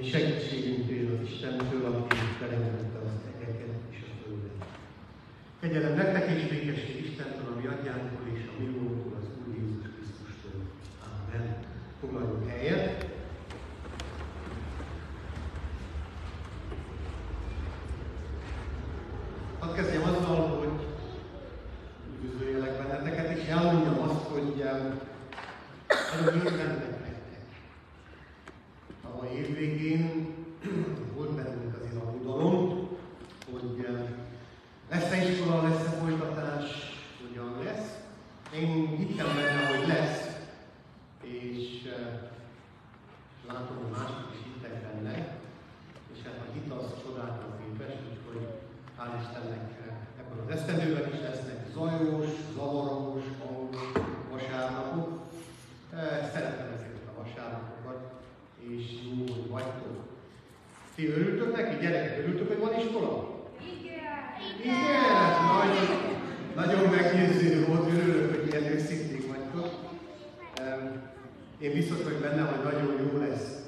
mi segítségünktől, az Istentől, aki felengedte az egeket és a földet. Kegyelem nektek és békesség Én biztos vagyok benne, hogy nagyon jó lesz.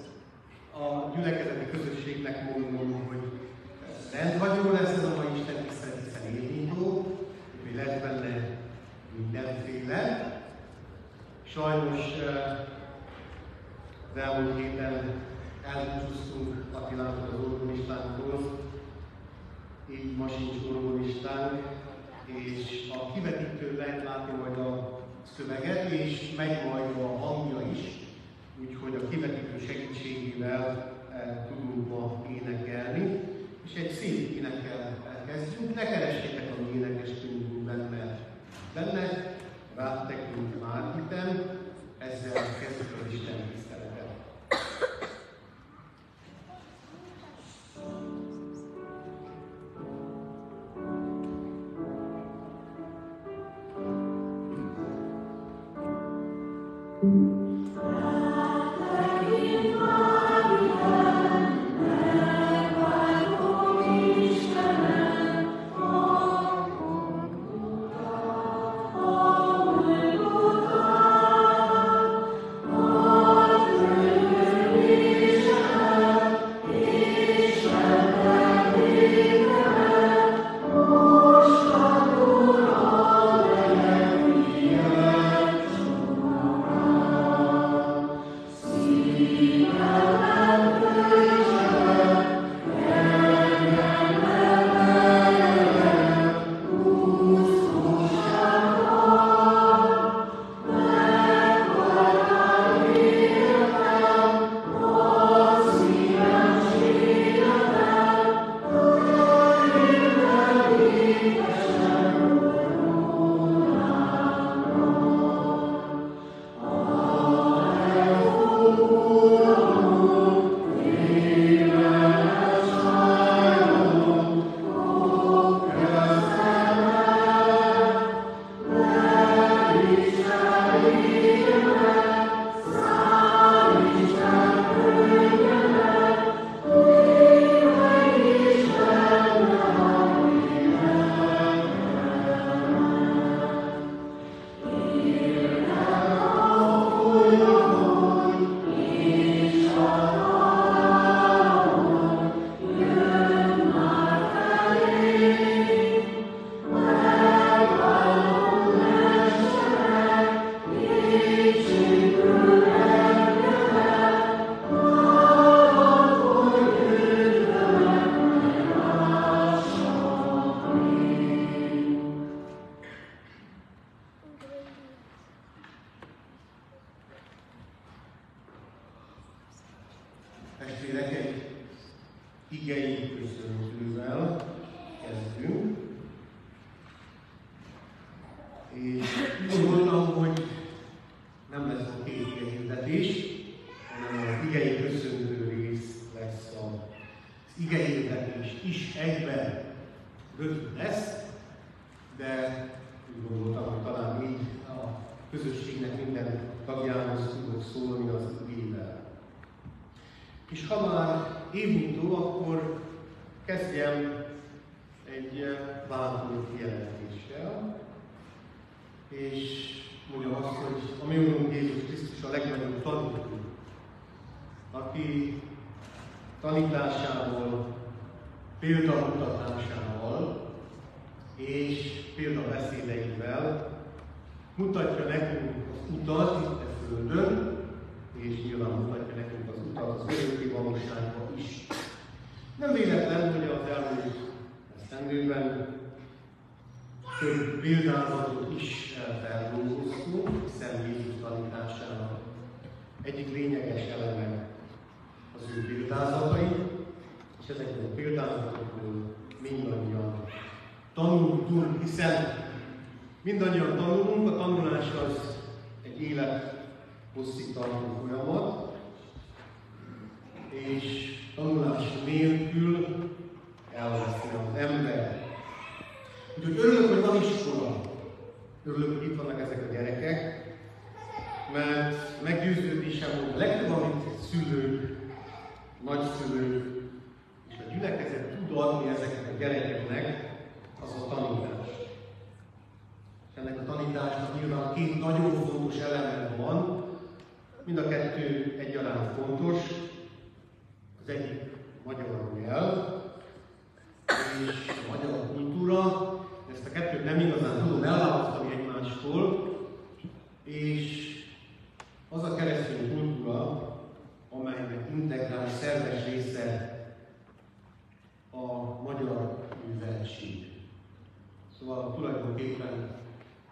Valóságba is. Nem véletlen, hogy az elmúlt esztendőben több példázatot is feldolgoztunk, hiszen Jézus tanításának egyik lényeges eleme az ő példázatai, és ezekből a példázatokból mindannyian tanultunk, hiszen mindannyian tanulunk, a tanulás az egy élet hosszig tartó folyamat, és tanulás nélkül elveszi az ember. Úgyhogy örülök, hogy van iskola. Örülök, hogy itt vannak ezek a gyerekek, mert meggyőződésem, hogy a legtöbb, amit szülők, nagyszülők és a gyülekezet tud adni ezeknek a gyerekeknek, az a tanítás. És ennek a tanításnak nyilván két nagyon fontos eleme van, mind a kettő egyaránt fontos. Az egyik magyar nyelv, és a magyar kultúra. Ezt a kettőt nem igazán tudom elválasztani egymástól, és az a keresztény kultúra, amelynek integrális szerves része a magyar műveltség. Szóval tulajdonképpen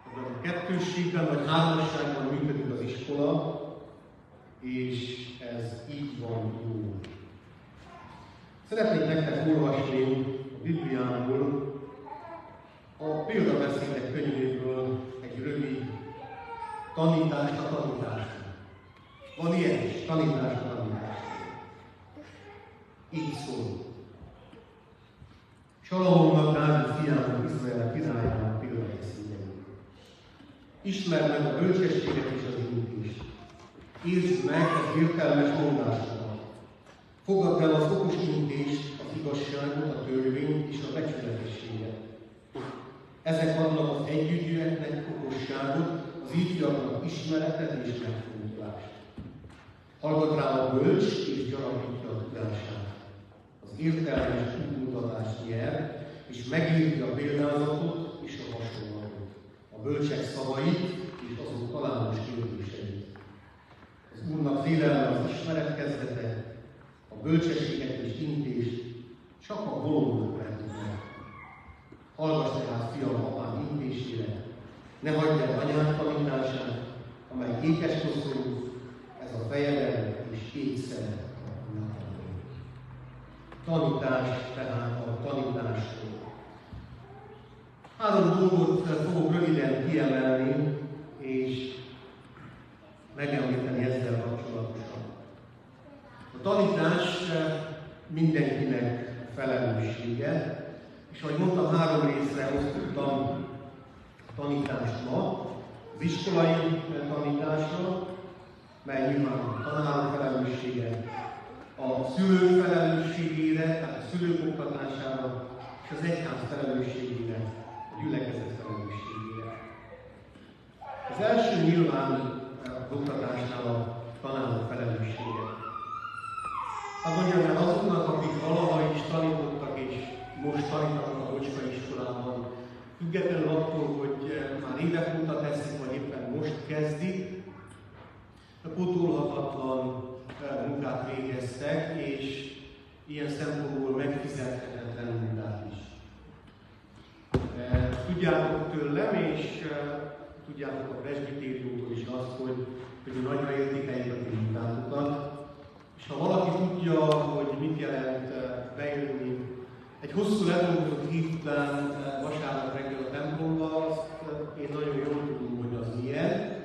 a kettősségben vagy hármasságban működik az iskola, és ez így van jó. Szeretnék nektek olvasni a Bibliából a példabeszédek könyvéből egy rövid tanítást a tanításra. Van ilyen is, tanítás a tanítás. Így szól. Salamonnak, Dávid fiának, Izrael királyának példabeszédei. Ismerd meg a bölcsességet és az intést. Írd meg az értelmes mondásokat. Fogadd el az okos intést, az igazságot, a törvényt és a becsületességet. Ezek adnak az együgyűeknek okosságot, az ifjaknak ismeretet és megfontolást. Hallgat rá a bölcs és gyarapítja a tudását. Az értelmes útmutatást nyer, és megírja a példázatot és a hasonlatot. A bölcsek szavait és azok találós kérdéseit. Az Úrnak félelme az ismeret kezdete, bölcsességet és intést csak a bolondok meg. Hallgass tehát, fiam, apám intésére, ne hagyd el anyád tanítását, amely ékes koszorú, ez a fejeden és kétszer Tanítás, tehát a tanításról. Három dolgot fogok röviden kiemelni, és megemlíteni ezzel kapcsolatosan. A tanítás mindenkinek felelőssége, és ahogy mondtam, három részre osztottam tanítást ma, az iskolai tanításra, mely nyilván a tanárok felelőssége, a szülők felelősségére, tehát a szülők oktatására, és az egyház felelősségére, a gyülekezet felelősségére. Az első nyilván az oktatásnál a tanárok felelőssége. El azoknak, akik valaha is tanítottak és most tanítanak a Bocska iskolában, függetlenül attól, hogy már évek óta teszik, vagy éppen most kezdik, pótolhatatlan munkát végeztek, és ilyen szempontból megfizethetetlen munkát is. Tudjátok tőlem, és tudjátok a presbitériumtól is azt, hogy, hogy nagyra értékeljük a ti munkátokat. Ha valaki tudja, hogy mit jelent bejönni egy hosszú ledolgozott után vasárnap reggel a templomba, azt én nagyon jól tudom, hogy az milyen,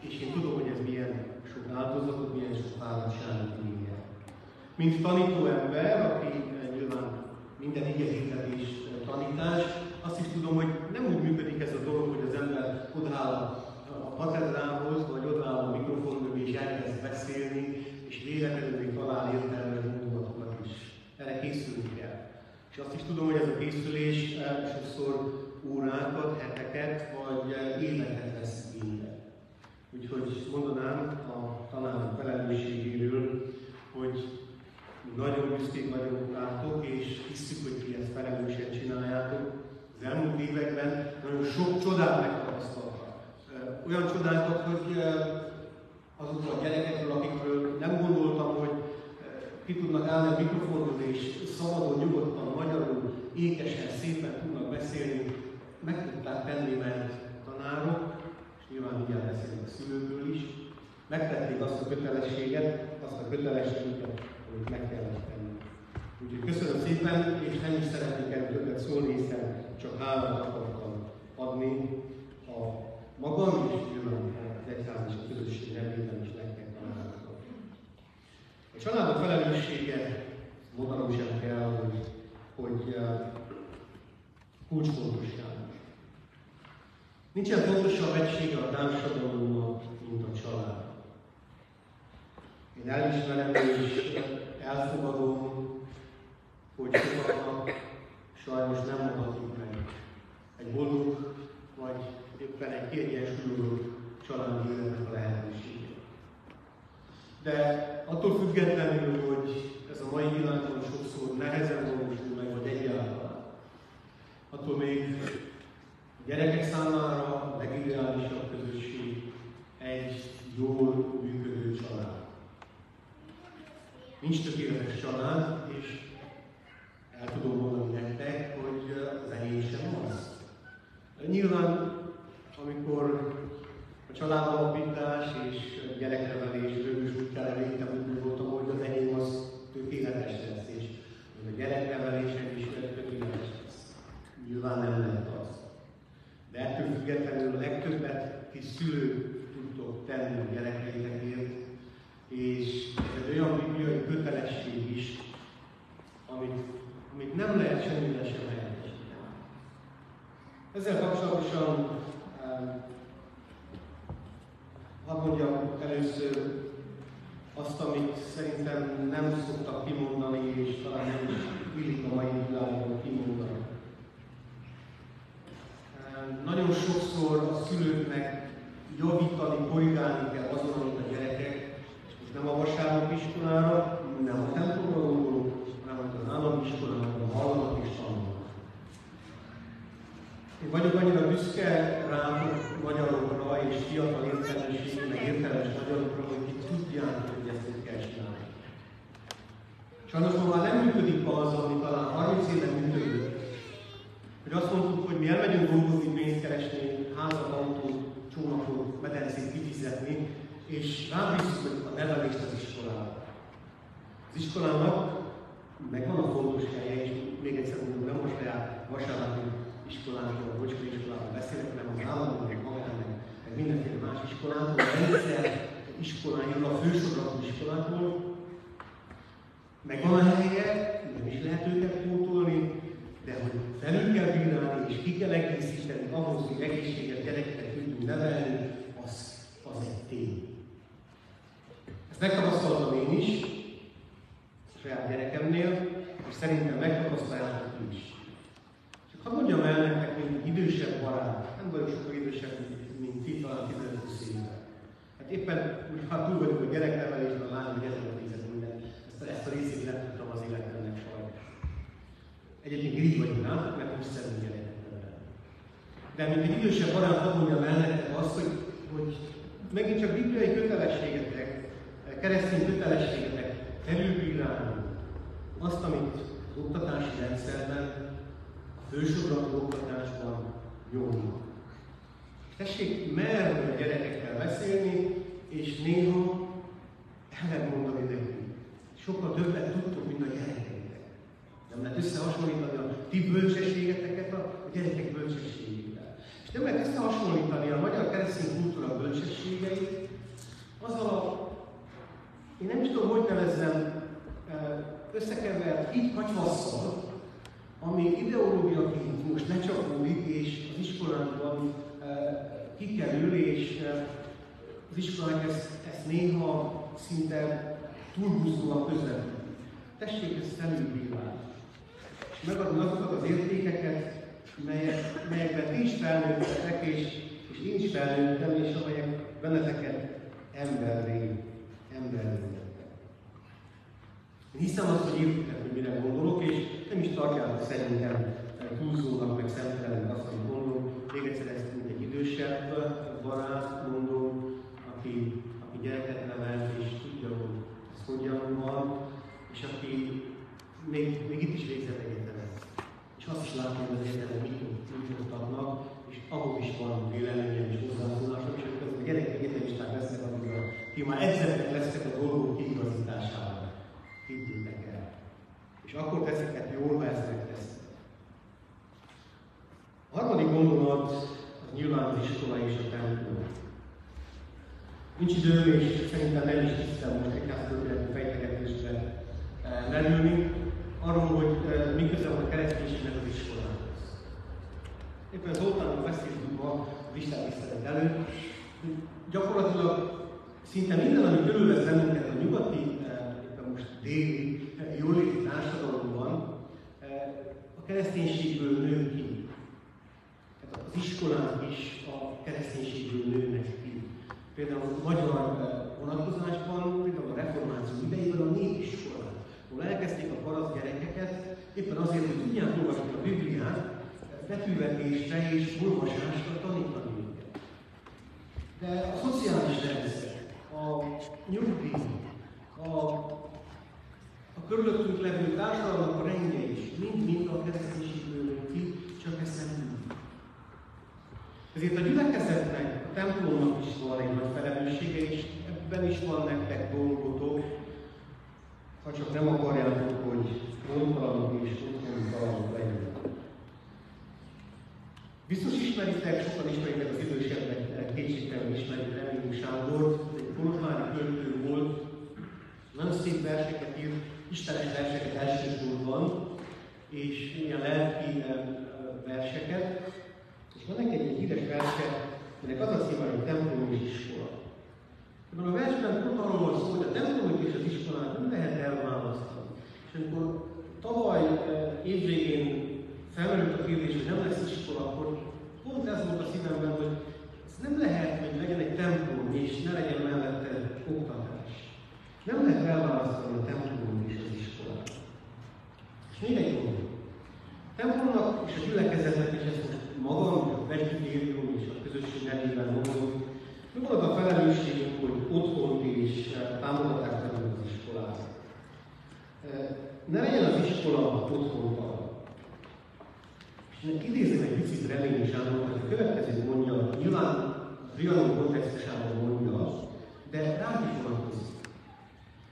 és én tudom, hogy ez milyen sok áldozatot, milyen sok fáradtságot igényel. Mint tanító ember, aki nyilván minden igényítés tanítás, azt is tudom, hogy nem úgy működik ez a dolog, hogy az ember odáll a katedrához, vagy odáll a mikrofon mögé, és elkezd beszélni, és véletlenül talál értelmes gondolatokat is. Erre készülni kell. És azt is tudom, hogy ez a készülés sokszor órákat, heteket, vagy éveket vesz igénybe. Úgyhogy mondanám a tanárok felelősségéről, hogy nagyon büszkék vagyunk rátok, és hiszük, hogy ti ezt felelősen csináljátok. Az elmúlt években nagyon sok csodát megtapasztaltak. Olyan csodákat, hogy azokról a gyerekekről, akikről nem gondoltam, hogy ki tudnak állni a mikrofonhoz, és szabadon, nyugodtan, magyarul, ékesen, szépen tudnak beszélni, meg tudták tenni, mert tanárok, és nyilván mindjárt beszélünk a szülőkről is, megtették azt a kötelességet, azt a kötelességet, amit meg kellett tenni. Úgyhogy köszönöm szépen, és nem is szeretnék el többet szólni, hiszen csak hálát akartam adni a magam és nyilván az egyház és a közösség nevében is nektek tanároknak. A családok felelőssége, mondanom sem kell, hogy, hogy kulcsfontosságú. Nincsen fontosabb egysége a társadalomnak, mint a család. Én elismerem és elfogadom, hogy sokaknak sajnos nem adatik meg egy boldog, vagy éppen egy kiegyensúlyozó családi életnek a lehetősége. De attól függetlenül, hogy ez a mai világban sokszor nehezen valósul meg, vagy egyáltalán, attól még a gyerekek számára a legideálisabb közösség egy jól működő. Nincs tökéletes gyerekemnél, és szerintem megtapasztaljátok is. Csak hadd mondjam el nektek, mint idősebb barát, nem vagyok sokkal idősebb, mint ti, talán 15 éve. Hát éppen úgy, ha túl vagyok a gyereknevelésben, a lányom egyetemre nézett minden, ezt, ezt a részét nem tudtam az életemnek sajnos. Egyébként így vagyok, látok, mert úgy szeretném gyereket nevelni. De mint egy idősebb barát, hadd mondjam el nektek azt, hogy, hogy megint csak bibliai kötelességetek, keresztény kötelességetek felülbírálni azt, amit oktatási rendszerben fősodratú oktatásban nyomnak. Tessék merni a gyerekekkel beszélni, és néha el lehet mondani nekünk. Sokkal többet tudtok, mint a gyerekeitek. Nem lehet összehasonlítani a ti bölcsességeteket a gyerekek bölcsességével. És nem lehet összehasonlítani a magyar keresztény kultúra bölcsességeit azzal a, én nem tudom, hogy nevezzem, összekevert így katyvasszal, ami ideológiaként most lecsapódik, és az iskolánkban e, kikerül, és e, az iskolák ezt, ezt néha szinte túlhúzóan közvetítik. Tessék ezt felülbírálni. És megadni azokat az értékeket, melyek, melyekben ti is felnőttetek, és, és én is felnőttem, és amelyek benneteket emberré, emberré hiszem azt, hogy értitek, hogy mire gondolok, és nem is tartjátok szerintem túlzónak, meg szemtelenül azt, amit mondom. Még egyszer ezt mint egy idősebb barát mondom, aki, aki gyereket nevelt, és tudja, hogy ez hogyan van, és aki még, még itt is végzett egyetemet. És azt is látom, hogy az egyetemen mit, adnak, és ahol is van véleményem és hozzászólásom, és akkor a gyerekek egyetemisták lesznek, amikor ti már egyszerűen lesznek a dolgok kiigazításával. Higgyétek el. És akkor teszeket jól, ha ezt megteszek. A harmadik gondolat az nyilván az iskola és a templom. Nincs időm, és szerintem nem is tisztem most egy történeti fejtegetésre merülni, arról, hogy mi köze a kereszténységnek az iskolához. Éppen beszéltünk ma a Isten tisztelet előtt, gyakorlatilag szinte minden, ami körülvesz bennünket a nyugati, éppen most déli, jóléti társadalomban, a kereszténységből nő ki. Tehát az iskolák is a kereszténységből nőnek ki. Például a magyar vonatkozásban, például a reformáció idejében a népiskolák, ahol elkezdték a paraszt gyerekeket, éppen azért, hogy tudják olvasni a Bibliát, betűvetésre és olvasásra tanítani őket. De a szociális rendszer, a nyugdíj, a körülöttünk levő társadalomnak a rendje is mind-mind a kereszténységből ki, csak nem. Ezért a gyülekezetnek, a templomnak is van egy nagy felelőssége, és ebben is van nektek dolgotok, ha csak nem akarjátok, hogy gondtalanok és otthontalanok legyenek. Biztos ismeritek, sokan ismeritek az idősebbek, kétségtelen ismerik Reményi Sándor, egy kolozsvári költő volt, nagyon szép verseket írt, istenes verseket elsősorban, és ilyen lelki verseket. És van neki egy híres verse, aminek az a címe, hogy templom és iskola. Ebben a versben pont arról van szó, hogy a templomot és az iskolát nem lehet elválasztani. És amikor tavaly évvégén felmerült a kérdés, hogy nem lesz iskola, akkor pont ez volt a szívemben, hogy ez nem lehet, hogy legyen egy templom, és ne legyen mellette oktatás. Nem lehet elválasztani a templom. A templomnak és a gyülekezetnek, és ezt most magam, a presbitérium és a közösség nevében mondom, volt a felelősségünk, hogy otthon és támogatás belőle az iskolát. Ne legyen az iskola otthonban. És idézem egy picit Reményi Sándor, hogy a következő mondja, nyilván Trianon kontextusában mondja, de rá is vonatkozik.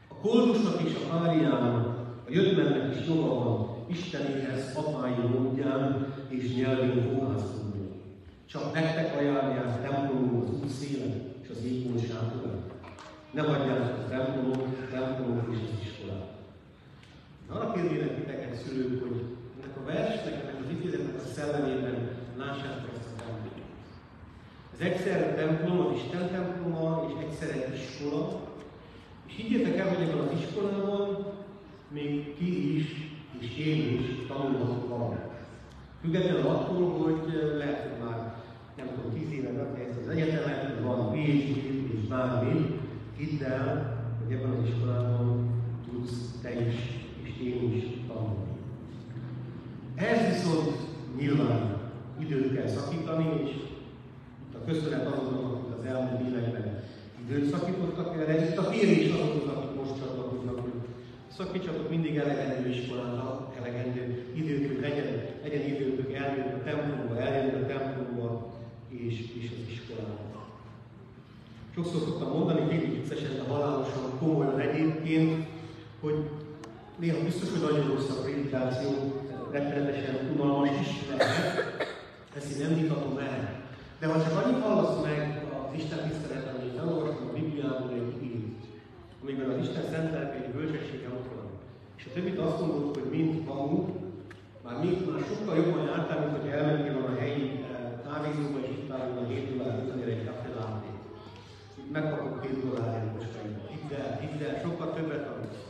A koldusnak és a páriának, a jöttmennek is joga van Istenéhez apái módján és nyelvén fogászkodni. Csak nektek ajánlják templomunk az út szélen és az égboltságban. Ne hagyjátok a templomot, a templomot és az iskolát. Arra kérnélek titeket, szülők, hogy ennek a versnek, ennek az idézetnek a szellemében lássátok ezt a templomot. Ez egyszerre templom, az Isten temploma, és egyszerre iskola. És higgyétek el, hogy ebben az iskolában még ti is, és én is tanulhatok valamit. Függetlenül attól, hogy lehet, hogy már nem tudom, tíz éve befejezte az egyetemet, van PhD és bármi, hidd el, hogy ebben az iskolában tudsz te is, és én is tanulni. Ez viszont nyilván időt kell szakítani, és a köszönet azoknak, akik az elmúlt években időt szakítottak erre, itt a kérés azoknak, akik most csatlakoznak, hogy szakítsatok mindig elegendő iskolát, elegendő időt, hogy legyen, legyen időtök eljönni a templomba, eljönni a templomba és, és az iskolába. Sokszor szoktam mondani, félig viccesen, a halálosan komolyan egyébként, hogy néha biztos, hogy nagyon rossz a prédikáció, rettenetesen unalmas is lehet, ezt én nem vitatom el. De ha csak annyit hallasz meg az Isten tiszteleten, hogy felolvastam a Bibliából egy amiben az Isten szent egy bölcsessége ott van, és a többit azt mondod, hogy mind való, már még már sokkal jobban jártál, mint hogy elmentél a helyi kávézóba, és itt állunk a 7 dollár utánére egy kafélátét. Megkapok 2 dollárért most Hidd el, hidd el, sokkal többet tanulsz.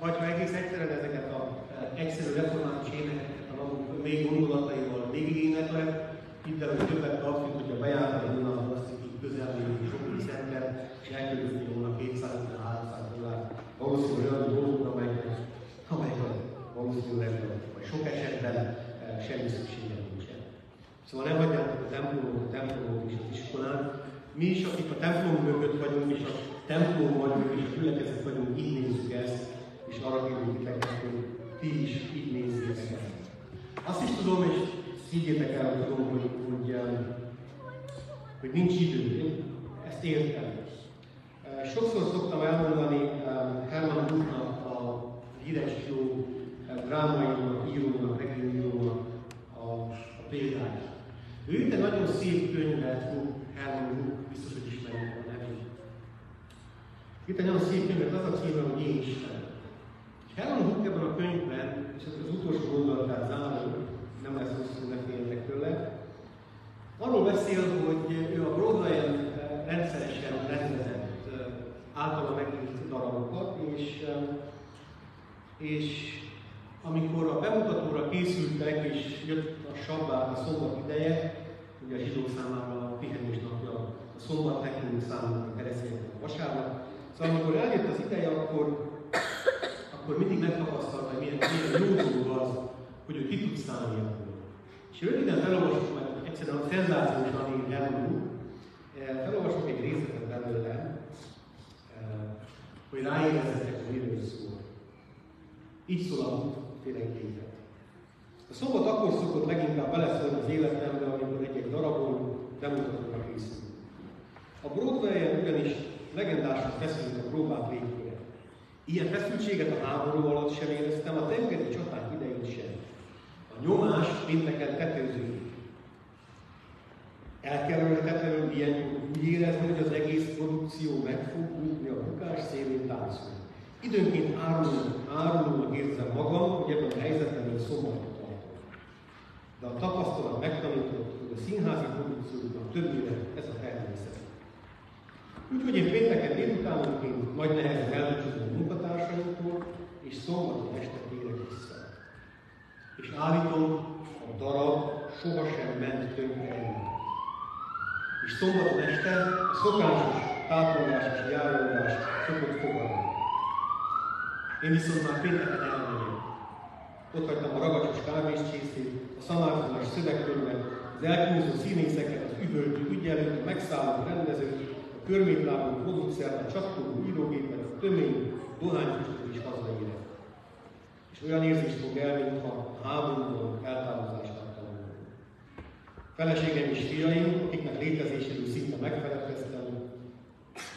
Vagy ha egész egyszerűen ezeket a egyszerű református énekeket a magunk még gondolataival végig éneklek, hidd el, hogy többet kapsz, mint hogyha bejártál a Dunán, azt így közel lévő shopping center, és elköltözni volna 200 300 dollár valószínűleg olyan dolgokra, amelyek, amelyekre valószínűleg vagy sok esetben eh, semmi szüksége nincsen. Szóval ne hagyjátok a templomot, a templomot és az iskolát. Mi is, akik a templom mögött vagyunk, és a templom vagyunk, és a gyülekezet vagyunk, így nézzük ezt, és arra kérünk titeket, hogy ti is így nézzétek ezt. Azt is tudom, és higgyétek el, hogy tudom, hogy, hogy, hogy nincs idő. Ezt értem. Sokszor szoktam elmondani Herman Buchnak a híres jó drámainak, írónak, regényírónak a, a példáját. Ő írt egy nagyon szép könyvet, Herman Buch, biztos, hogy ismerjük a nevét. Itt egy nagyon szép könyvet, az a címe, hogy Én Isten. Herman Buch ebben a könyvben, és ez az utolsó gondolatát zárul, nem lesz hosszú, ne féljetek tőle, arról beszél, hogy ő a Broadway-en rendszeresen rendezett általa megírt darabokat, és, és amikor a bemutatóra készültek, és jött a sabbát, a szombat ideje, ugye a zsidók számára a pihenés napja, a szombat nekünk számára a keresztények a vasárnap. Szóval amikor eljött az ideje, akkor, akkor mindig megtapasztalta, hogy milyen, milyen jó dolog az, hogy ő ki tud ebből. És röviden felolvasok, mert egyszerűen a szenzációsan ír elmúl, felolvasok egy belőle, hogy ráérezzetek, hogy miről. Így szól a félekéket. A szombat akkor szokott leginkább beleszólni az életembe, amikor egy-egy darabon bemutatóra készül. A Broadway-en ugyanis legendásan feszülünk a próbák végére. Ilyen feszültséget a háború alatt sem éreztem, a tengeri csaták idején sem. A nyomás pénteken tetőződik. Elkerülhetetlenül ilyen úgy érezni, hogy az egész produkció meg Időnként árulónak érzem magam, hogy ebben a helyzetben még szomorú tartok. De a tapasztalat megtanított, hogy a színházi produkcióknak többére ez a természet. Úgyhogy én pénteken délutánonként nagy nehezen elbúcsúzom a munkatársaimtól, és szombaton este térek vissza. És állítom, a darab sohasem ment tönkre engem. És szombaton este a szokásos tápolás és járulás szokott fogadni. Én viszont már pénteken elmegyek. Ott hagytam a ragacsos kávészcsészét, a szamárkozás szövegkönyvet, az elkúzó színészeket, az üvöltő ügyelőt, a megszálló rendezőt, a körmétlábú producert, a csapkodó írógépet, a tömény, dohányfüstöt is hazaérek. És olyan érzést fog el, mintha háborúban eltávozást adtam volna. Feleségem és fiaim, akiknek létezéséről szinte megfelelkeztem,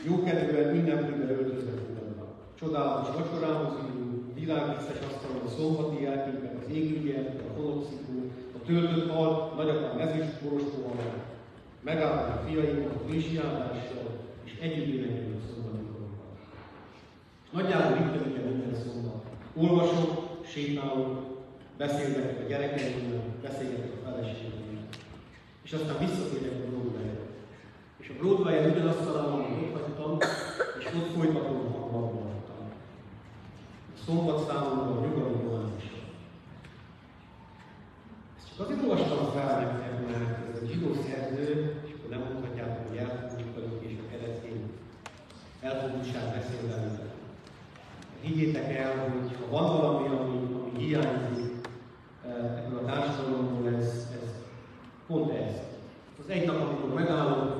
jókedvűen ünneplőben öltözve Csodálatos vacsorához ülünk, világvisszes asztalon a szombati jelképek, az égügyet, a holopszikó, a töltött hal, nagyapám ezüst boros poharat, megállunk a fiainkat a frissjárással, és együtt énekeljük a szombati. Nagyjából itt pedig minden szombat. Olvasok, sétálok, beszélgetek a gyerekeimmel, beszélgetek a feleségemmel. És aztán visszatérek a Broadway-re. És a Broadway-en ugyanazt találom, amit ott hagytam, és ott folytatom szombat számomra a nyugalom oázis. Ezt csak azért olvastam fel nektek, mert ez a zsidó szerző, akkor nem mondhatjátok, hogy elfogult vagyok, és a keresztény elfogultság beszél velünk. Higgyétek el, hogy ha van valami, ami, ami hiányzik eh, ebből a társadalomból, ez, ez pont ez. Az egy nap, amikor megállok,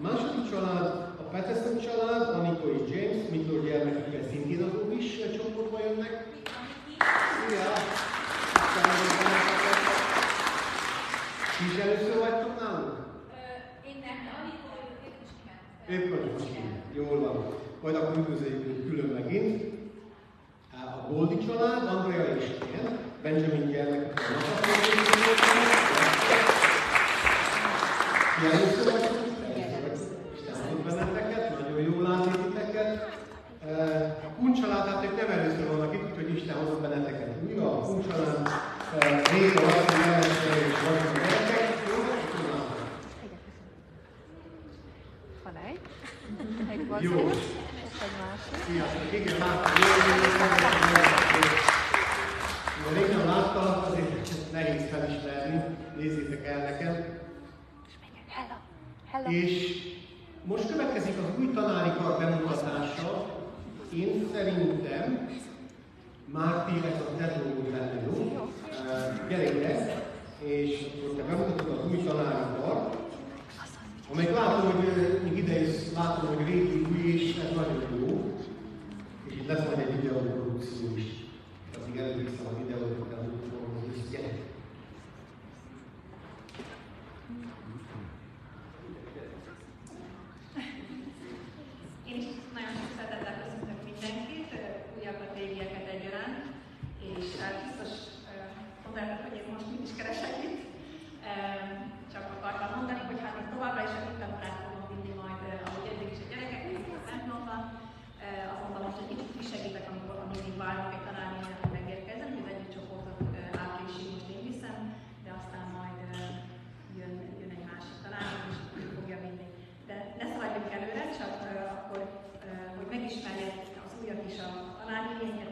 Második család, a Peterson család, Aniko és James, Miklós gyermekükkel szintén az is csoportba jönnek. Szia! Ti is először vagytok nálunk? Én nem, de Aniko ők vagyunk kint. Jól van. Majd akkor üdvözöljük külön megint. A Boldi család, Andrea és én, Benjamin gyermek. Jelent hanem még a lelki jelenségek is vagyunk gyerekek. Jó, tudom. Jó. Egy másik. Láttam. Jó, jó, jó. Még nem láttalak, azért Hello. Hello. És most következik az új tanári kar bemutatása. Én szerintem Márti tényleg a technológia lenne jó. Eh, Gyerünk ezt, és akkor te bemutatod az új tanárunkat, amelyik látom, hogy eh, még ide is látom, hogy régi új, és ez nagyon jó. És itt lesz majd egy videóprodukció is. Az igen, vissza a videót, is keresek itt, csak akartam mondani, hogy hát én továbbra is a hittanulát fogom vinni majd, eh, ahogy eddig is a gyerekeknek a templomban, eh, azonban most egy kicsit kisegítek, amikor a mindig várnak egy tanárnőnek, hogy megérkezzen, hogy az egyik csoportot eh, áprilisig most én viszem, de aztán majd jön, jön egy másik tanár, és ő fogja vinni. De ne szaladjunk előre, csak akkor, hogy megismerjétek az újak is a tanárnőjénket,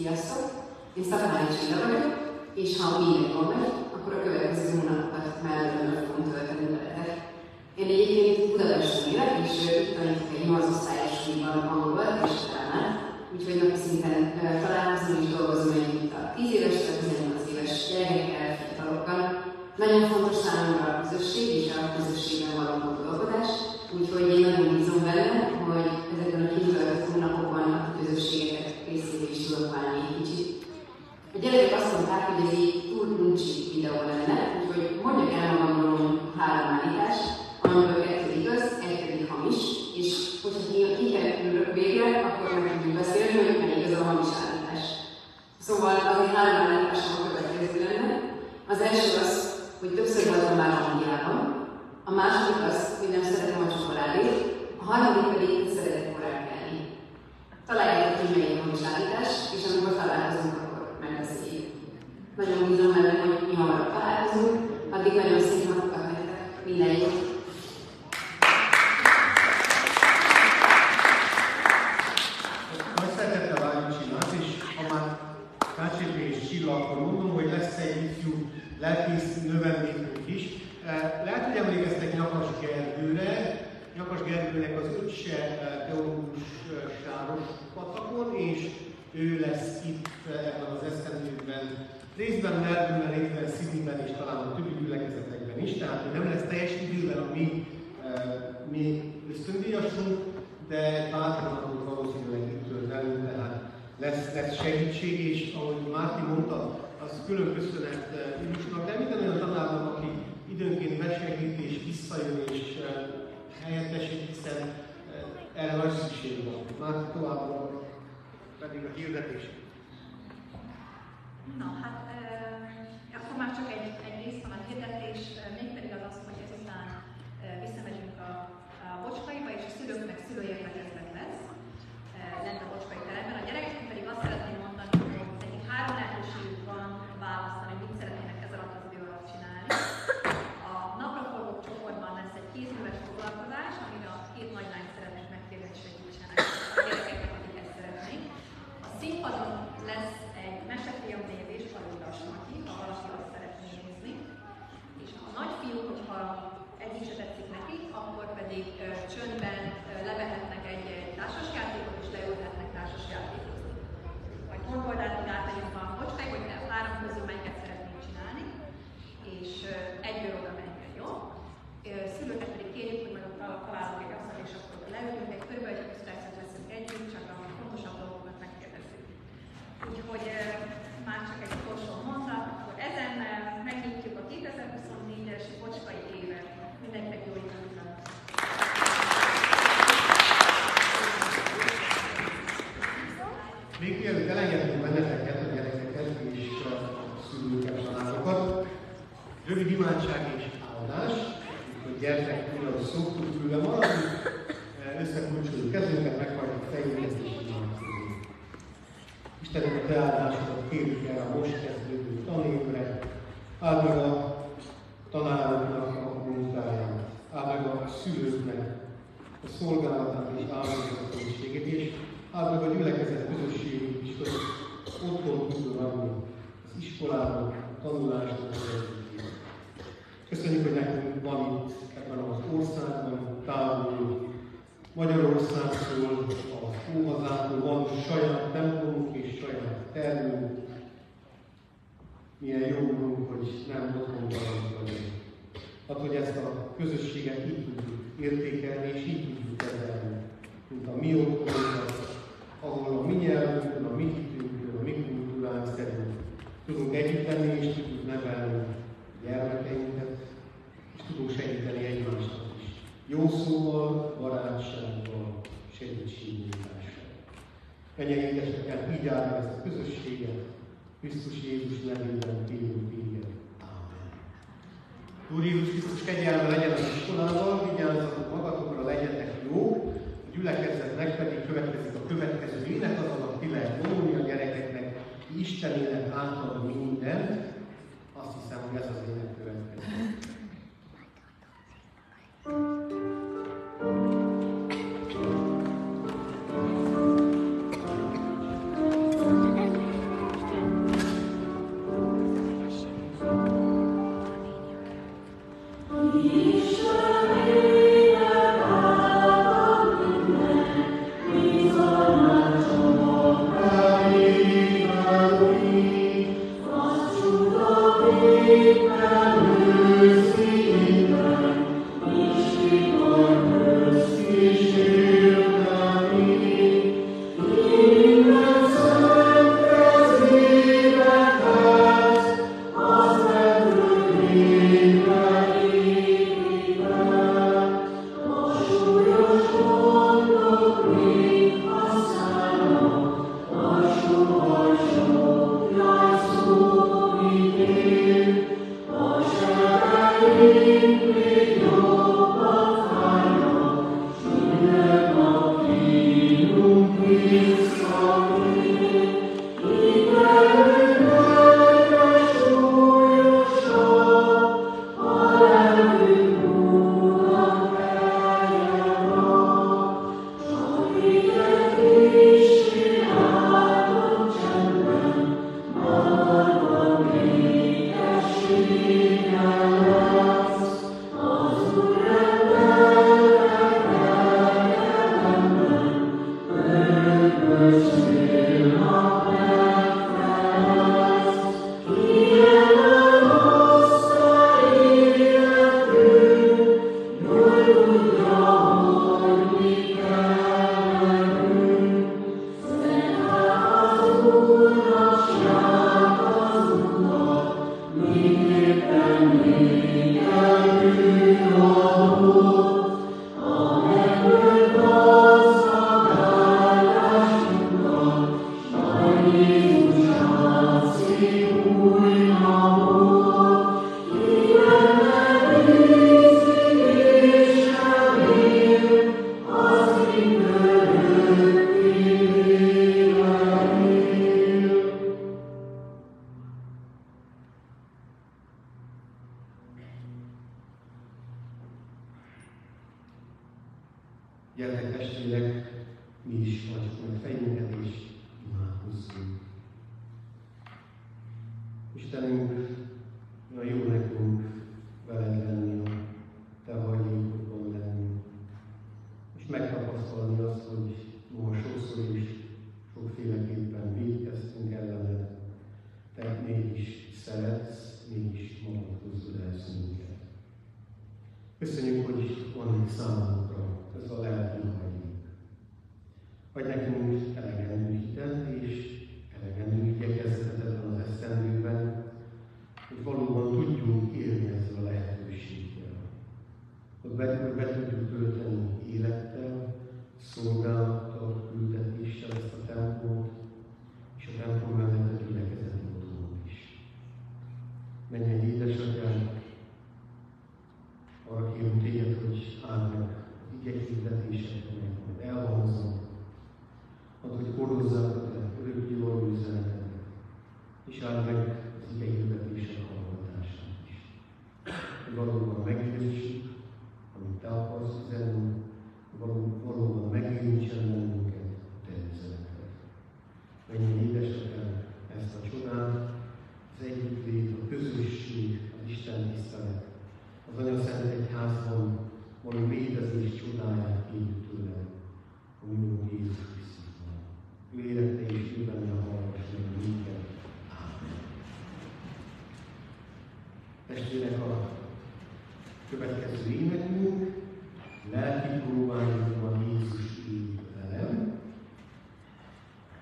Sziasztok! Én Szakanális Csilla vagyok, és ha a harmadik pedig szeretett korrigálni. Találják ki, melyik hamis állítás, és amikor találkozunk, akkor megbeszéljük. Nagyon bízom benne, hogy mi hamarabb találkozunk, addig nagyon szép napokat nektek, minden jót! Nietzsche eh, teológus eh, Sáros patakon, és ő lesz itt eh, ebben az esztendőben, részben Melbourne, részben Sydneyben és talán a többi gyülekezetekben is, tehát nem lesz teljes időben a mi, mi ösztöndíjasunk, de változatlanul valószínűleg itt tört velünk, tehát lesz, lesz segítség, és ahogy Márti mondta, az külön köszönet Júliusnak, de minden olyan tanárnak, aki időnként besegít és visszajön és helyettesít, hiszen erre nagy szükség van. Már továbbra pedig a hirdetés. Na hát, e, akkor már csak egy, egy rész van a hirdetés, mégpedig az az, hogy ezután visszamegyünk a, a bocskaiba, és a szülőknek szülőértekezlet lesz, e, lent a bocskai Gyertek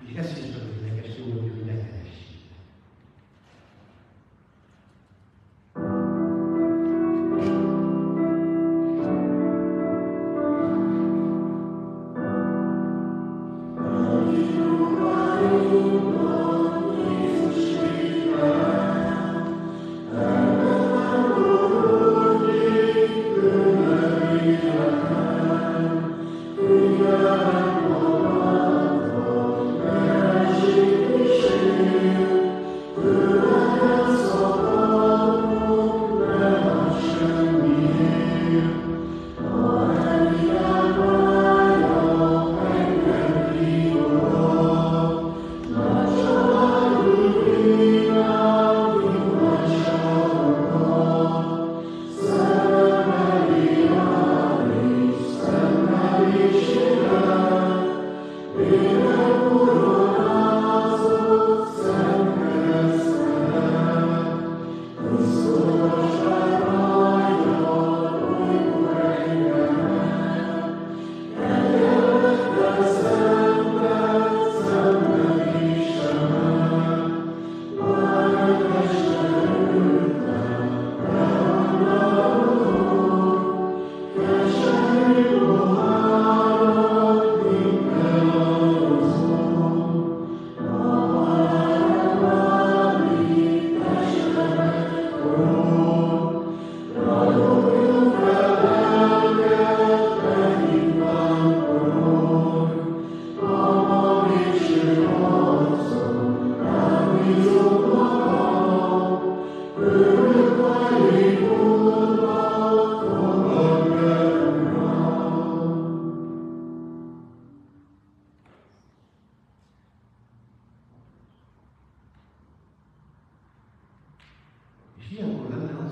Yes, yes,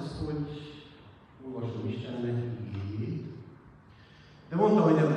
azt, hogy olvasom Istennek igényét. De mondta, hogy nem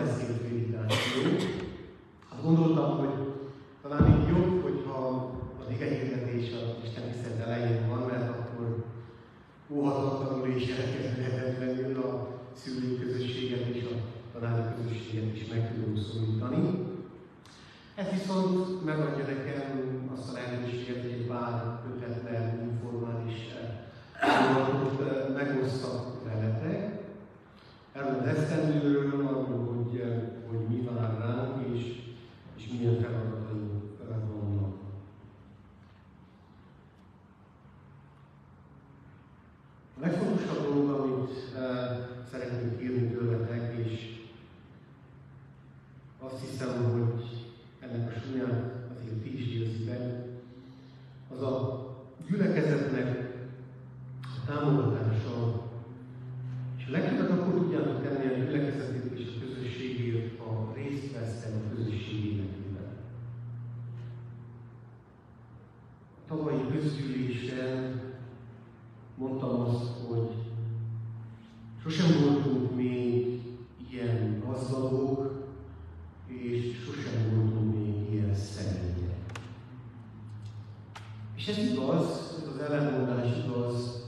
És ez igaz, ez az ellenmondás igaz,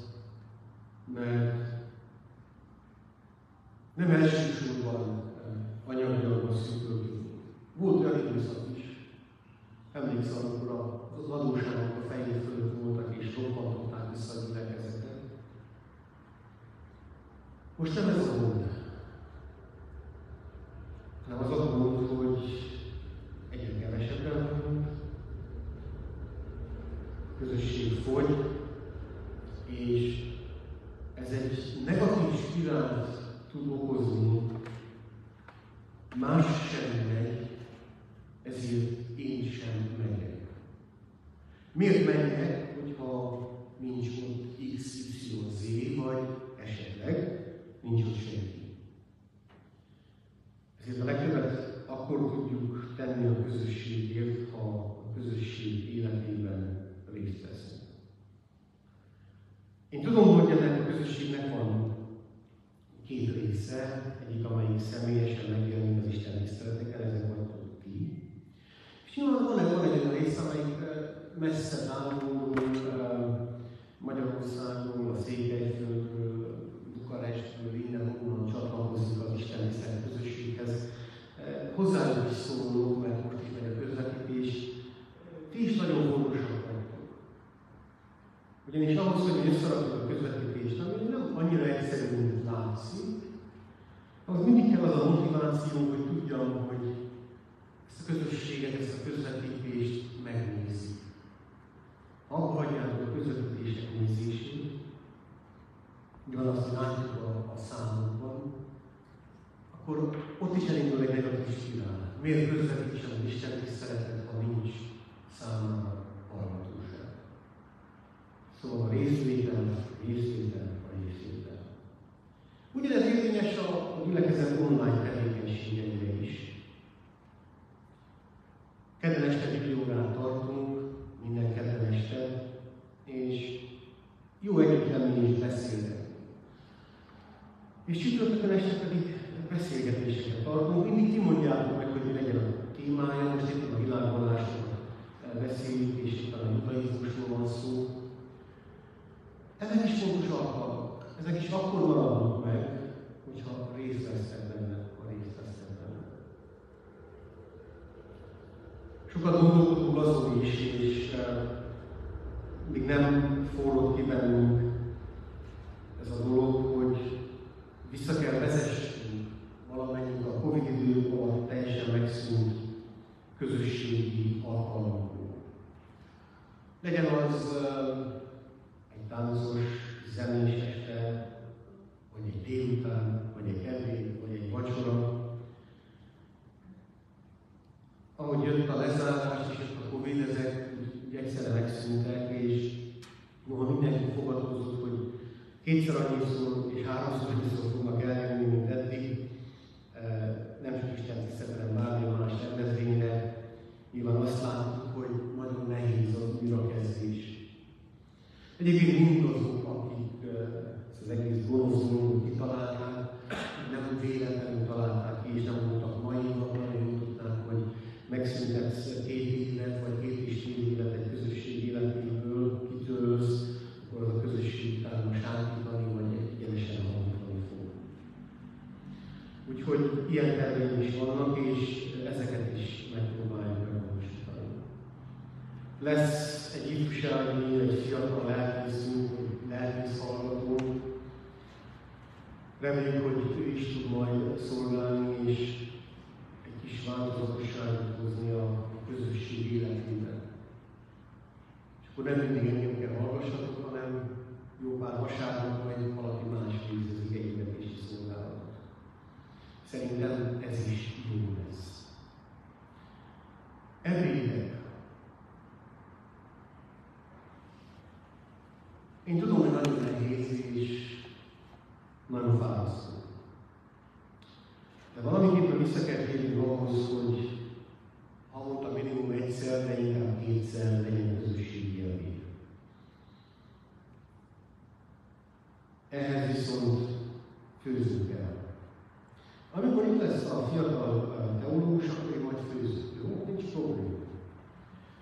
mert nem elsősorban anyagilag basszuk Volt olyan időszak is. Emlékszem, amikor az adóságok a fejé fölött voltak, és roppantották vissza a gyülekezetet. Most nem ez a gond, hanem az a gond, hogy egyre kevesebben vagyunk, közösség fogy, és ez egy negatív spirált tud okozni, más sem megy, ezért én sem megyek. Miért menjek, hogyha nincs ott XYZ, vagy esetleg nincs ott senki? Ezért a legtöbbet akkor tudjuk tenni a közösségért, ha a közösség életében részt veszünk. Én tudom, hogy ennek a közösségnek van két része, egyik, amelyik személyesen megjelenik az Isten tiszteleteken, ezek vagytok ti. És nyilván van van egy olyan része, amelyik messze távol Magyarországról, a Székelyföldről, Bukarestről, innen, onnan csatlakozik az Isten tisztelet közösséghez. Hozzájuk is szólok, mert most is megy a közvetítés. Ti is nagyon fontosak vagytok. Ugyanis ahhoz, hogy összerakjuk a közvetítést, ami nem annyira egyszerű, mint látszik, az mindig kell az a motiváció, hogy tudjam, hogy ezt a közösséget, ezt a közvetítést megnézik. Ha abba hagyjátok a közvetítések nézését, nyilván azt látjuk a, a számokban, akkor ott is elindul egy negatív spirál. Miért közvetítsem az Isten tiszteletet, ha nincs számára hallgatóság? Szóval a részvétel, a részvétel, a részvétel. Ugyanez érvényes a, gyülekezet online tevékenységeire is. Kedden este bibliórát tartunk, minden kedden este, és jó együtt lenni és. És csütörtökön este pedig beszélgetéseket tartunk. Mindig kimondjátok meg, hogy mi legyen a témája. Most itt a világvallásról beszéljük, és itt a judaizmusról van szó. Ezek is fontos alkalmak. Ezek is akkor maradnak meg, hogyha részt vesztek benne, ha részt vesztek benne. Sokat gondolkodunk azon is, és uh, még nem forrott ki bennünk ez a dolog, hogy vissza kell vezessünk valamennyit a Covid idő alatt teljesen megszűnt közösségi alkalmakból. Legyen az uh, ehhez viszont főzünk kell. Amikor itt lesz a fiatal teológus, akkor én majd főzök. Jó? Nincs probléma.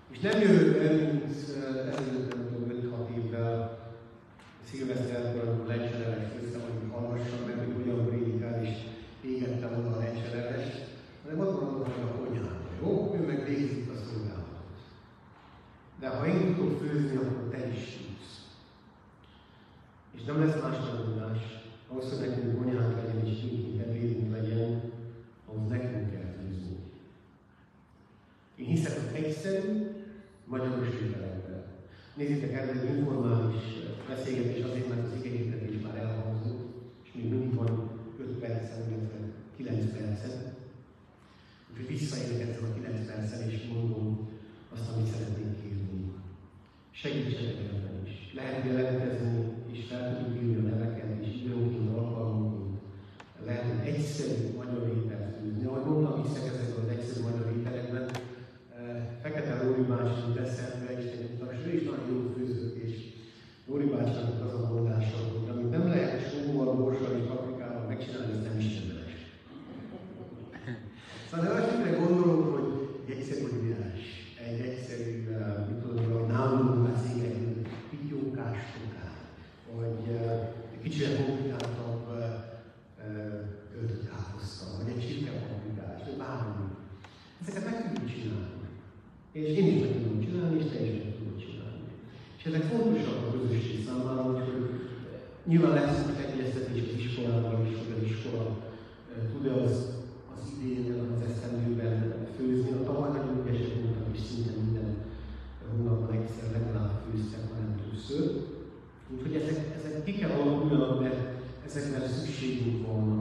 És nem jövök, mint ezelőtt, nem tudom, 5-6 évvel szilveszterkor, amikor lencsedelek signals to shading from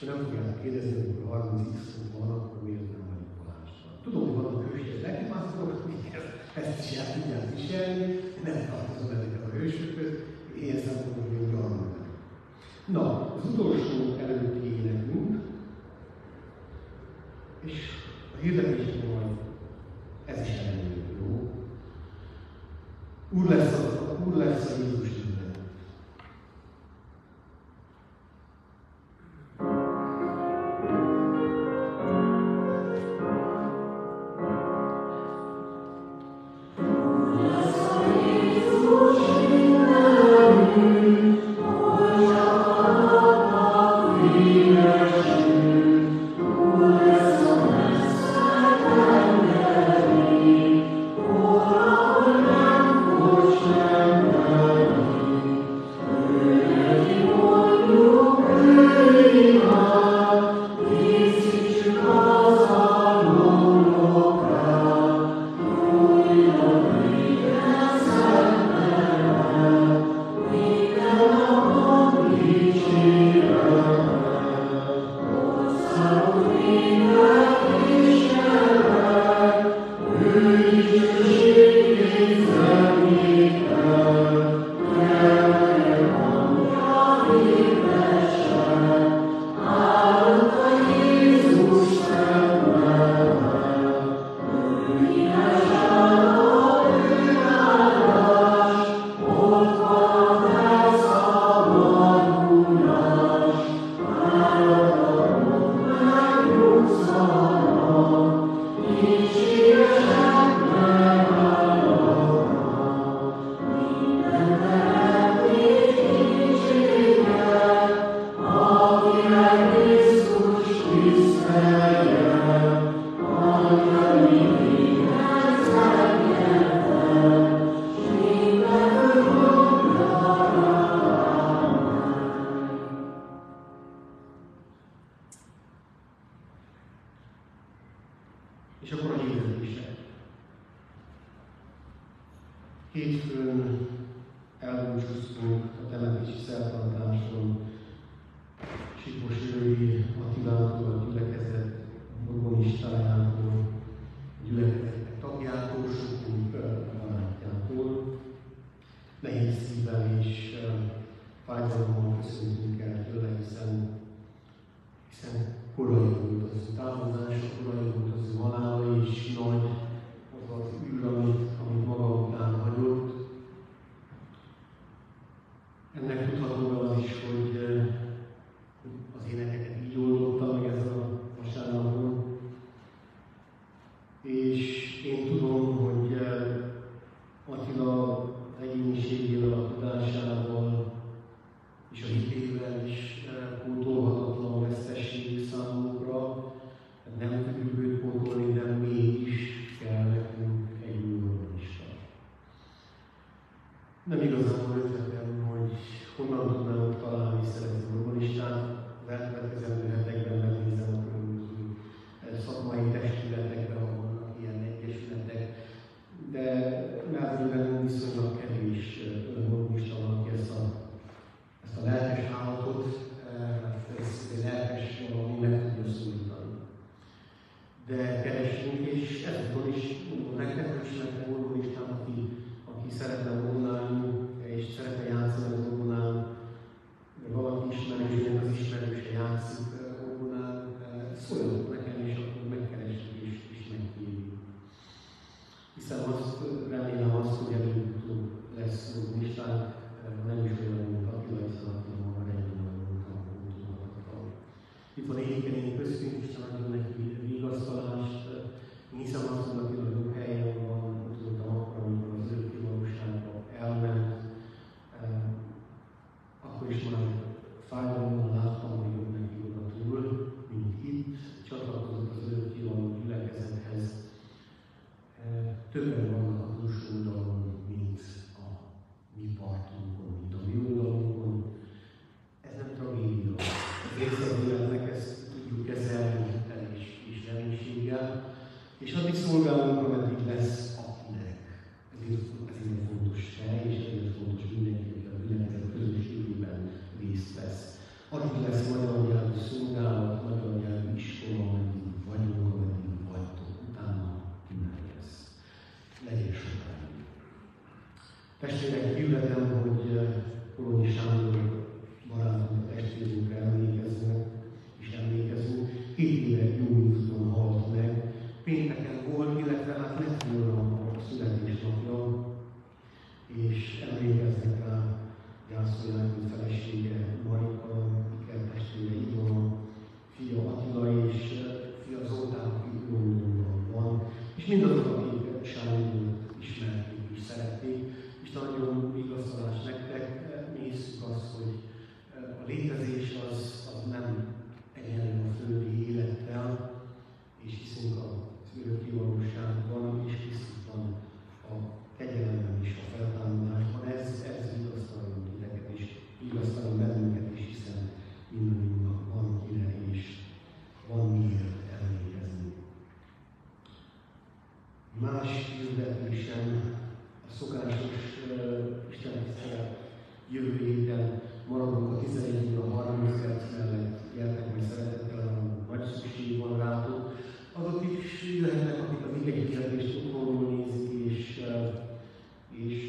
És nem fogják kérdezni, hogy 30 x van, akkor miért nem vagyok Balázsban. Tudom, hogy vannak hősiek lelkipásztorok, akik ezt, ezt is el tudják viselni, nem tartozom ezeket a hősökhöz, ilyen szempontból még gyarmad. Na, az utolsó előtti énekünk, és a hirdetés majd ez is elég jó. Úr lesz az más jövőben a szokásos uh, Isten tisztelet jövő maradunk a 11 óra 30 perc mellett, gyertek meg szeretettel, nagy szükség van rátok. Azok is jöhetnek, akik az igénykedést otthonról nézik, és, uh, és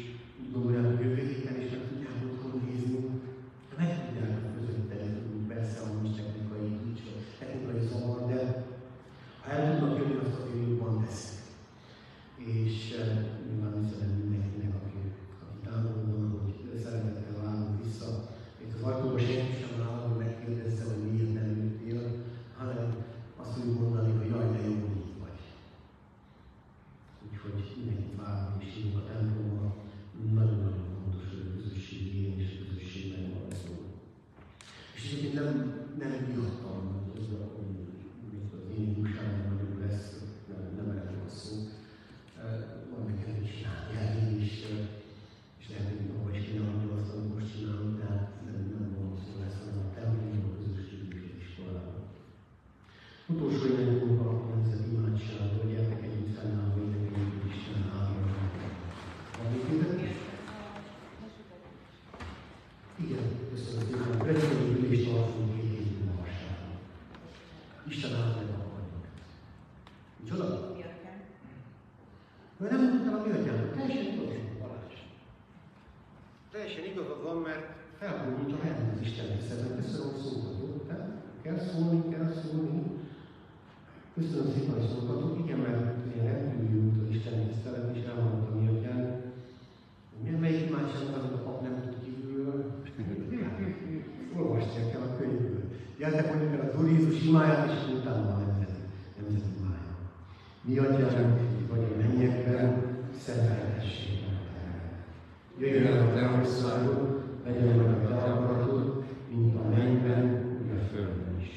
Jöjjön el a Te országod, legyen meg a Te akaratod, mint a mennyben, úgy a földön is.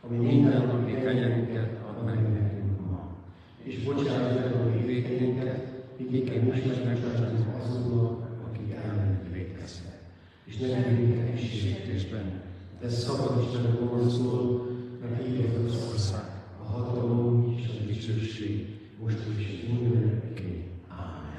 Ami minden napi kenyerünket ad meg nekünk ma. És bocsásd meg a mi védkeinket, vigyéken is megbocsátunk azoknak, akik ellenünk védkeznek. És ne legyünk kísértésben, de szabadíts meg a gonosztól, mert így az ország, a hatalom és a dicsőség, most is mindenki. Ámen.